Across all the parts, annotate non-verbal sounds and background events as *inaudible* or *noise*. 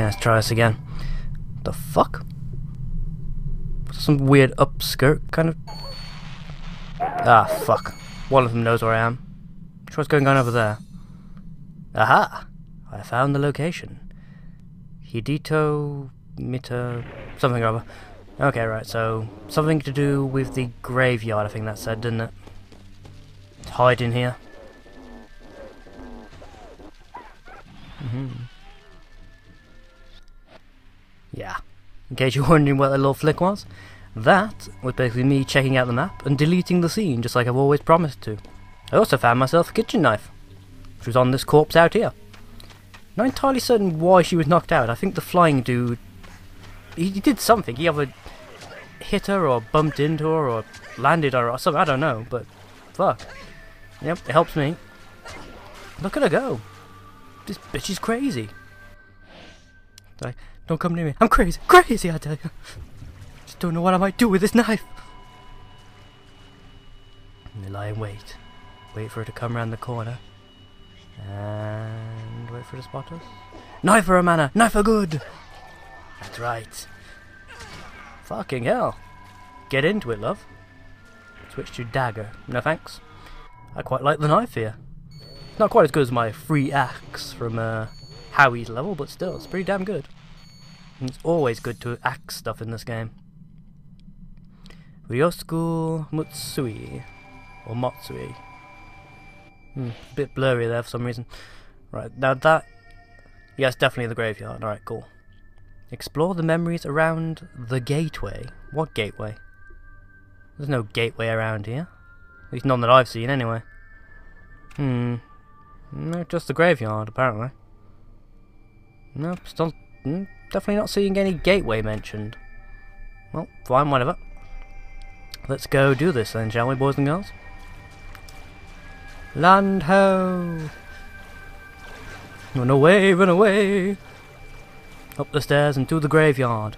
Let's try this again. The fuck? Some weird upskirt kind of. Ah, fuck. One of them knows where I am. What's going on over there? Aha! I found the location. Hidito Mita something or other. Okay, right, so something to do with the graveyard, I think that said, didn't it? Hide in here. Mm hmm Yeah. In case you're *laughs* wondering what that little flick was, that was basically me checking out the map and deleting the scene just like I've always promised to. I also found myself a kitchen knife, which was on this corpse out here. Not entirely certain why she was knocked out. I think the flying dude, he, did something. He either hit her or bumped into her or landed her or something. I don't know, but fuck. Yep, it helps me. Look at her go. This bitch is crazy. Like, don't come near me. I'm crazy. Crazy, I tell you. Just don't know what I might do with this knife. And they lie in wait. Wait for her to come around the corner. And wait for her to spot us. Knife for a manner! Knife for good! That's right. Fucking hell. Get into it, love. Switch to dagger. No thanks. I quite like the knife here. Not quite as good as my free axe from uh, Howie's level, but still, it's pretty damn good. It's always good to axe stuff in this game. Ryosuku Mutsui. Or Matsui. Hmm, a bit blurry there for some reason. Right, now that... Yes, definitely the graveyard. Alright, cool. Explore the memories around the gateway. What gateway? There's no gateway around here. At least none that I've seen, anyway. Hmm. No, just the graveyard, apparently. No, still... Hmm, definitely not seeing any gateway mentioned. Well, fine, whatever. Let's go do this then, shall we, boys and girls? Land ho! Run away, run away! Up the stairs and to the graveyard,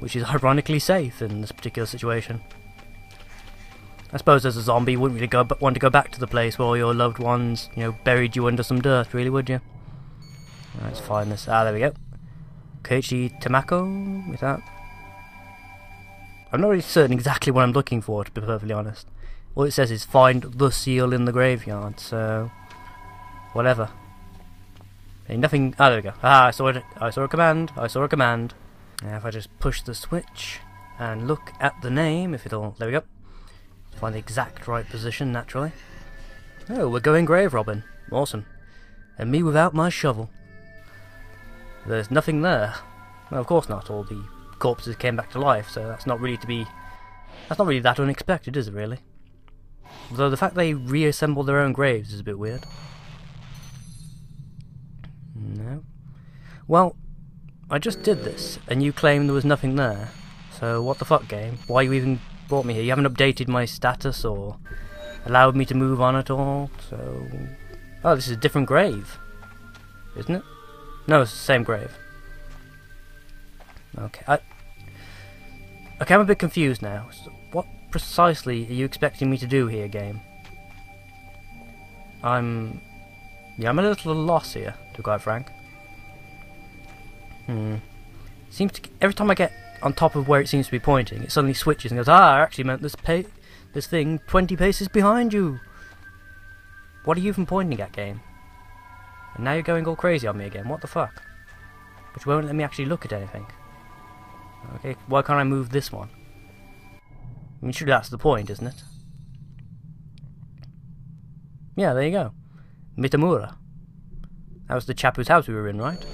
which is ironically safe in this particular situation. I suppose as a zombie you wouldn't really go, want to go back to the place where all your loved ones, you know, buried you under some dirt, really, would you? Let's find this. Ah, there we go. Koichi Tamako? Is that? I'm not really certain exactly what I'm looking for, to be perfectly honest. All it says is find the seal in the graveyard, so... Whatever. Ain't nothing... Ah, there we go. Ah, I saw it. I saw a command. I saw a command. Now if I just push the switch and look at the name, if it'll... There we go. Find the exact right position, naturally. Oh, we're going grave robbing. Awesome. And me without my shovel. There's nothing there. Well, of course not. All the corpses came back to life, so that's not really to be... That's not really that unexpected, is it, really? Although the fact they reassemble their own graves is a bit weird. No. Well, I just did this, and you claim there was nothing there. So what the fuck, game? Why you even brought me here? You haven't updated my status or allowed me to move on at all, so... Oh, this is a different grave. Isn't it? No, same grave. Okay, I... Okay, I'm a bit confused now. So what precisely are you expecting me to do here, game? I'm... Yeah, I'm a little lost here, to be quite frank. Hmm. Seems to... Every time I get on top of where it seems to be pointing, it suddenly switches and goes, Ah, I actually meant this pa this thing 20 paces behind you! What are you even pointing at, game? And now you're going all crazy on me again, what the fuck? Which won't let me actually look at anything. Okay, why can't I move this one? I mean, surely that's the point, isn't it? Yeah, there you go. Mitamura. That was the chap whose house we were in, right?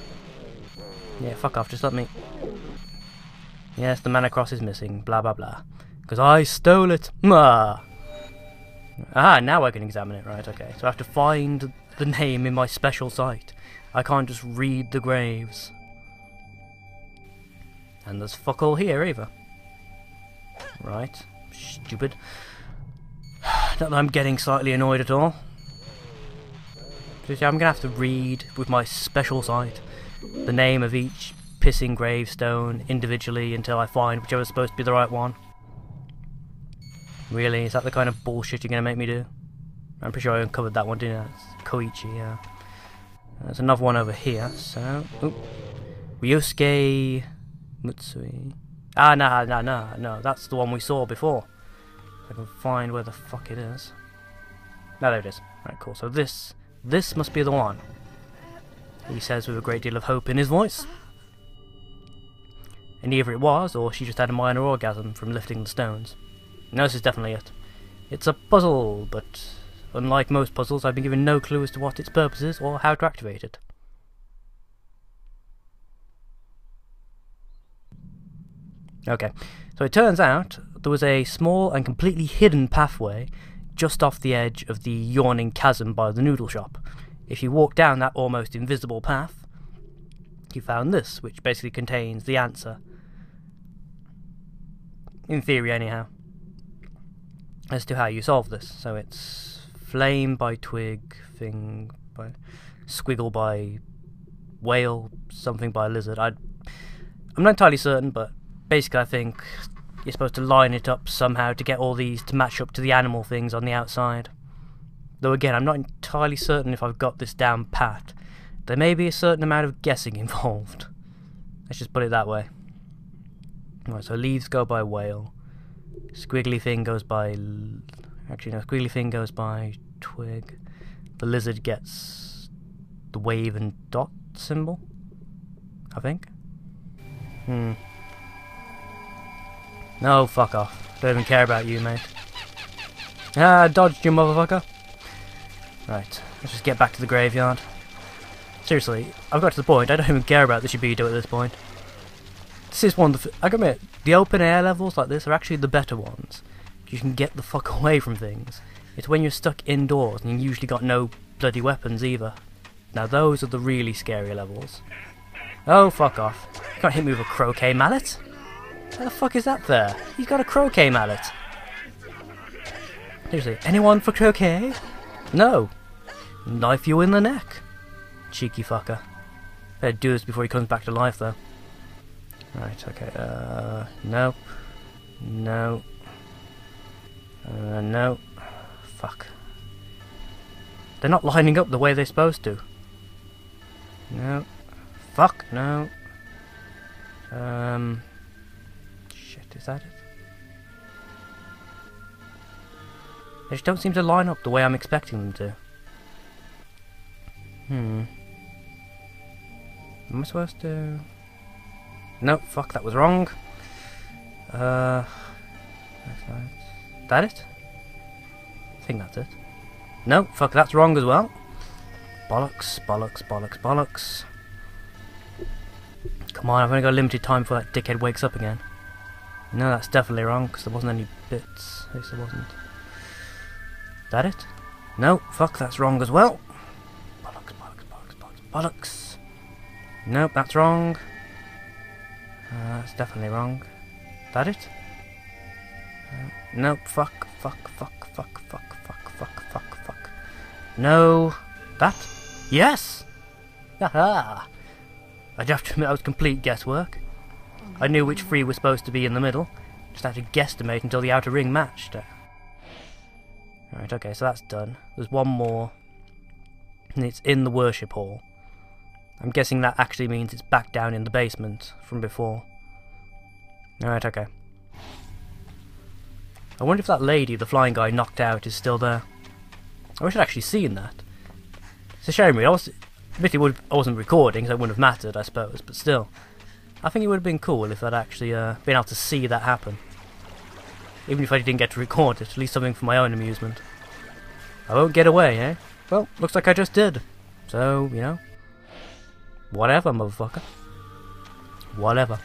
Yeah, fuck off, just let me... Yes, the mana cross is missing, blah blah blah. Because I stole it! *laughs* Ah, now I can examine it, right, okay. So I have to find the name in my special sight. I can't just read the graves. And there's fuck all here either. Right. Stupid. *sighs* Not that I'm getting slightly annoyed at all. I'm gonna have to read with my special sight the name of each pissing gravestone individually until I find whichever's supposed to be the right one. Really? Is that the kind of bullshit you're gonna make me do? I'm pretty sure I uncovered that one, didn't I? Koichi, yeah. There's another one over here, so... Oop. Ryusuke Mutsui. Ah, no, no, no, no. That's the one we saw before. If I can find where the fuck it is. No, there it is. Right, cool. So this, this must be the one. He says with a great deal of hope in his voice. And either it was, or she just had a minor orgasm from lifting the stones. No, this is definitely it. It's a puzzle, but unlike most puzzles, I've been given no clue as to what its purpose is or how to activate it. Okay, so it turns out there was a small and completely hidden pathway just off the edge of the yawning chasm by the noodle shop. If you walk down that almost invisible path, you found this, which basically contains the answer. In theory, anyhow. As to how you solve this. So it's flame by twig, thing by squiggle by whale, something by lizard. I, I'm not entirely certain, but basically I think you're supposed to line it up somehow to get all these to match up to the animal things on the outside. Though again, I'm not entirely certain if I've got this down pat. There may be a certain amount of guessing *laughs* involved. Let's just put it that way. Right, so leaves go by whale. Squiggly thing goes by... Actually, no, squiggly thing goes by twig. The lizard gets the wave and dot symbol, I think. Hmm. No, fuck off. Don't even care about you, mate. Ah, dodged you, motherfucker. Right, let's just get back to the graveyard. Seriously, I've got to the point, I don't even care about the Shibito at this point. This is one of the... I admit, the open air levels like this are actually the better ones. You can get the fuck *laughs* away from things. It's when you're stuck indoors and you usually got no bloody weapons either. Now those are the really scary levels. Oh, fuck off. You can't hit me with a croquet mallet. How the fuck is that there? He's got a croquet mallet. Seriously, anyone for croquet? No. Knife you in the neck. Cheeky fucker. Better do this before he comes back to life, though. Right, okay, uh, no. No. Uh, no. Fuck. They're not lining up the way they're supposed to. No. Fuck, no. Um... Shit, is that it? They just don't seem to line up the way I'm expecting them to. Hmm. Am I supposed to... No, fuck, that was wrong. Uh... That it? I think that's it. No, fuck, that's wrong as well. Bollocks, bollocks, bollocks, bollocks. Come on, I've only got limited time before that dickhead wakes up again. No, that's definitely wrong, because there wasn't any bits. At least there wasn't. That it? No, fuck, that's wrong as well. Bollocks, bollocks, bollocks, bollocks, bollocks. Nope, that's wrong. Uh, that's definitely wrong. That it? Nope, fuck, fuck, fuck, fuck, fuck, fuck, fuck, fuck, fuck. No. That? Yes! Haha! I'd have to admit that was complete guesswork. I knew which three were supposed to be in the middle. Just had to guesstimate until the outer ring matched. Right, okay, so that's done. There's one more. And it's in the worship hall. I'm guessing that actually means it's back down in the basement from before. Alright, okay. I wonder if that lady the flying guy knocked out is still there. I wish I'd actually seen that. It's a shame, really. I, was, would, I wasn't recording, so it wouldn't have mattered, I suppose, but still. I think it would have been cool if I'd actually uh, been able to see that happen. Even if I didn't get to record it, at least something for my own amusement. I won't get away, eh? Well, looks like I just did. So, you know. Whatever, motherfucker. Whatever.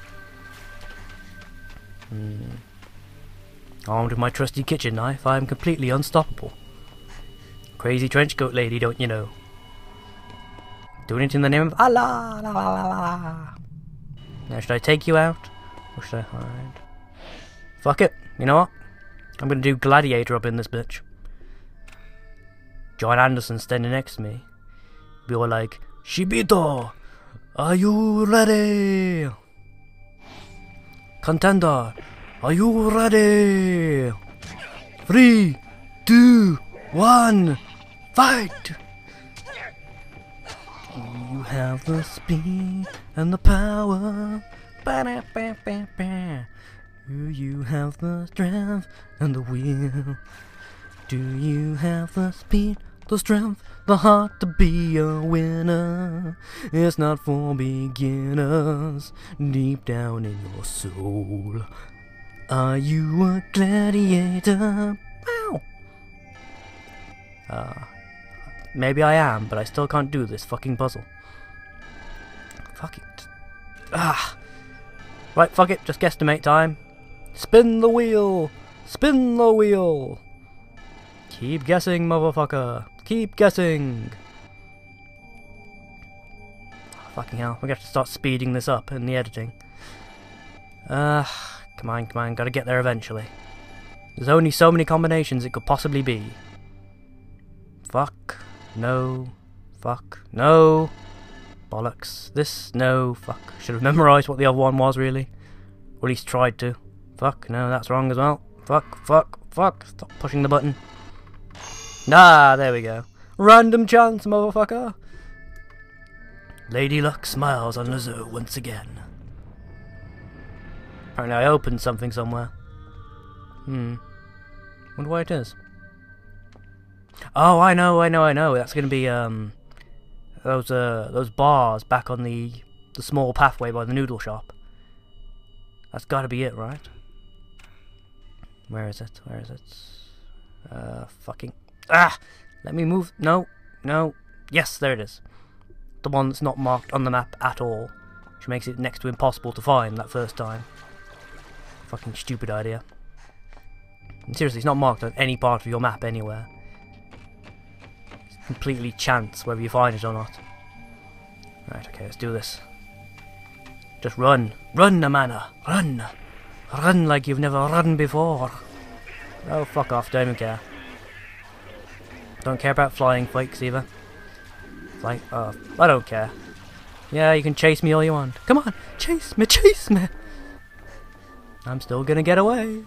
Hmm. Armed with my trusty kitchen knife, I am completely unstoppable. Crazy trenchcoat lady, don't you know? Doing it in the name of Allah! La, la, la. Now, should I take you out? Or should I hide? Fuck it. You know what? I'm gonna do Gladiator up in this bitch. John Anderson standing next to me. Be all like, Shibito! Are you ready? Contender, are you ready? Three, two, one, fight! Do you have the speed and the power? Do you have the strength and the will? Do you have the speed, the strength, the heart to be a winner? It's not for beginners, deep down in your soul. Are you a gladiator? Wow. Uh, maybe I am, but I still can't do this fucking puzzle. Fuck it. Ah. Right, fuck it, just guesstimate time. Spin the wheel! Spin the wheel! Keep guessing, motherfucker. Keep guessing. Fucking hell, gonna have to start speeding this up in the editing. Ah, uh, come on, come on, gotta get there eventually. There's only so many combinations it could possibly be. Fuck. No. Fuck. No. Bollocks. This. No. Fuck. Should have memorised what the other one was, really. Or at least tried to. Fuck. No, that's wrong as well. Fuck. Fuck. Fuck. Stop pushing the button. Ah, there we go. Random chance, motherfucker. Lady Luck smiles on Lazo once again. Apparently I opened something somewhere. Hmm. Wonder why it is. Oh, I know, I know, I know. That's gonna be um those uh those bars back on the the small pathway by the noodle shop. That's got to be it, right? Where is it? Where is it? Uh, fucking ah! Let me move. No, no. Yes, there it is. The one that's not marked on the map at all, which makes it next to impossible to find that first time. Fucking stupid idea. Seriously, it's not marked on any part of your map anywhere It's completely chance whether you find it or not. Right, okay, let's do this. Just run. Run, Amana. Run. Run like you've never run before. Oh, fuck off. Don't even care. Don't care about flying flakes either. Like, uh, I don't care. Yeah, you can chase me all you want. Come on, chase me, chase me. I'm still gonna get away.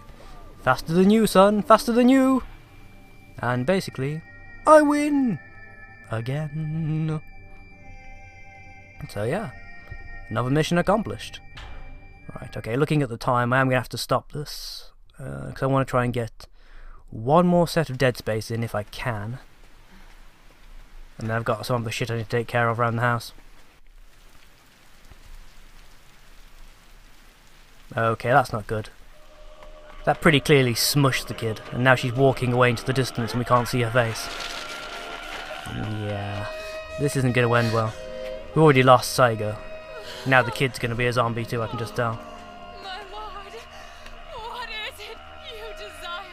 Faster than you, son. Faster than you. And basically, I win again. So yeah, another mission accomplished. Right, okay, looking at the time, I am going to have to stop this, because uh, I want to try and get one more set of dead space in if I can. And then I've got some of the shit I need to take care of around the house. Okay, that's not good. That pretty clearly smushed the kid, and now she's walking away into the distance and we can't see her face. Yeah, this isn't going to end well. We already lost Saigo. Now the kid's going to be a zombie too, I can just tell. My lord, what is it you desire?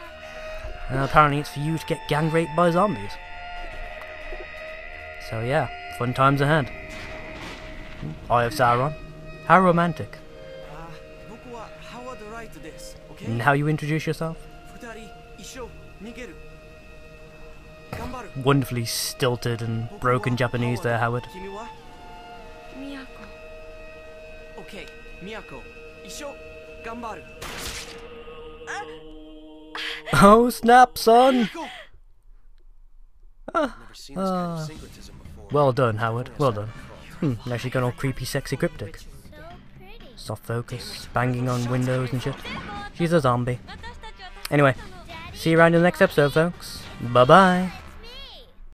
And apparently it's for you to get gang raped by zombies. So yeah, fun times ahead. Eye of Sauron. How romantic. And how you introduce yourself? wonderfully stilted and broken Japanese there, Howard. Miyako. Okay, Miyako. Isho gambaru. Oh snap, son! Ah, ah. Well done, Howard. Well done. Hmm, now she's gone all creepy, sexy, cryptic. Soft focus, banging on windows and shit. She's a zombie. Anyway, see you around in the next episode, folks. Bye bye.